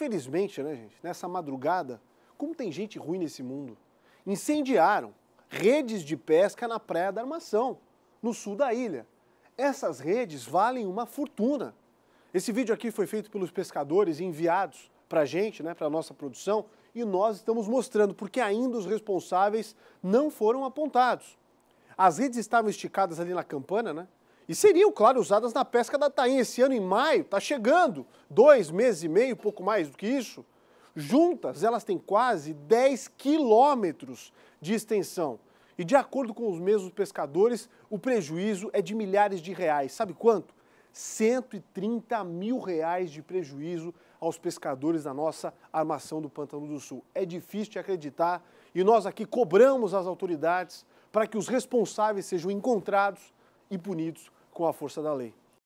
Infelizmente, né, gente, nessa madrugada, como tem gente ruim nesse mundo, incendiaram redes de pesca na Praia da Armação, no sul da ilha. Essas redes valem uma fortuna. Esse vídeo aqui foi feito pelos pescadores enviados para a gente, né, para a nossa produção, e nós estamos mostrando porque ainda os responsáveis não foram apontados. As redes estavam esticadas ali na campana, né? E seriam, claro, usadas na pesca da tainha. Esse ano, em maio, está chegando. Dois meses e meio, pouco mais do que isso. Juntas, elas têm quase 10 quilômetros de extensão. E de acordo com os mesmos pescadores, o prejuízo é de milhares de reais. Sabe quanto? 130 mil reais de prejuízo aos pescadores da nossa armação do Pântano do Sul. É difícil de acreditar e nós aqui cobramos as autoridades para que os responsáveis sejam encontrados e punidos com a força da lei.